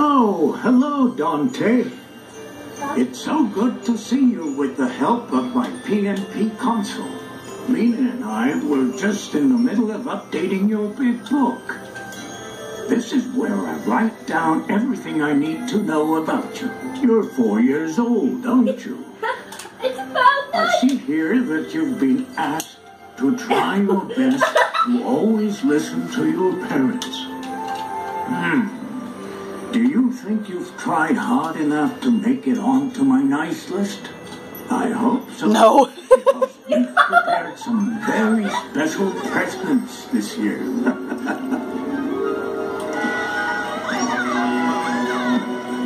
Oh, hello, Dante. It's so good to see you with the help of my PNP console. Lena and I were just in the middle of updating your big book. This is where I write down everything I need to know about you. You're four years old, aren't you? It's about I see here that you've been asked to try your best to always listen to your parents. Hmm. Do you think you've tried hard enough to make it onto my nice list? I hope so. No. because we've prepared some very special presents this year.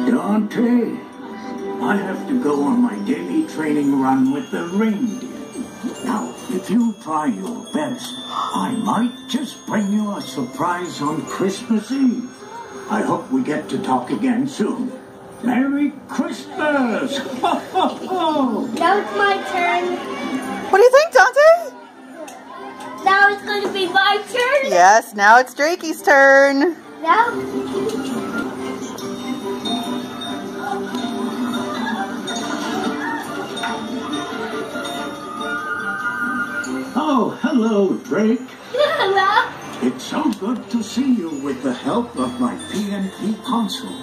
Dante, I have to go on my daily training run with the reindeer. Now, if you try your best, I might just bring you a surprise on Christmas Eve. I hope we get to talk again soon. Merry Christmas! Ho, ho, ho! Now it's my turn. What do you think, Dante? Now it's going to be my turn. Yes, now it's Drakey's turn. Now. Oh, hello, Drake. Hello. It's so good to see you with the help of my PNP console.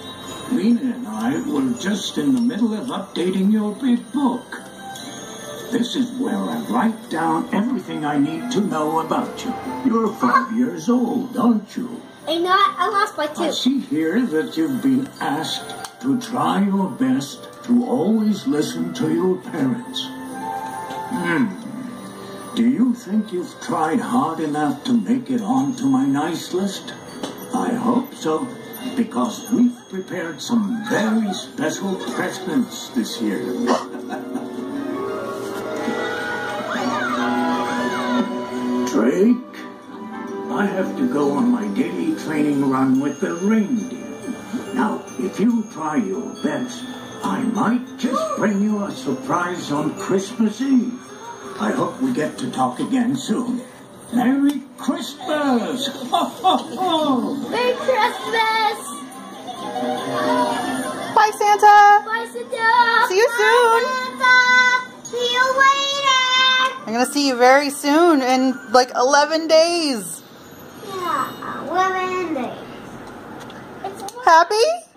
Lena and I were just in the middle of updating your big book. This is where I write down everything I need to know about you. You're five years old, aren't you? I know I lost by I see here that you've been asked to try your best to always listen to your parents. Hmm. Do you think you've tried hard enough to make it onto my nice list? I hope so, because we've prepared some very special presents this year. Drake, I have to go on my daily training run with the reindeer. Now, if you try your best, I might just bring you a surprise on Christmas Eve. I hope we get to talk again soon. Merry Christmas! Ho, ho, ho! Merry Christmas. Bye, Santa. Bye, Santa. See you soon. Santa. See you later. I'm going to see you very soon in like 11 days. Yeah, 11 days. It's Happy?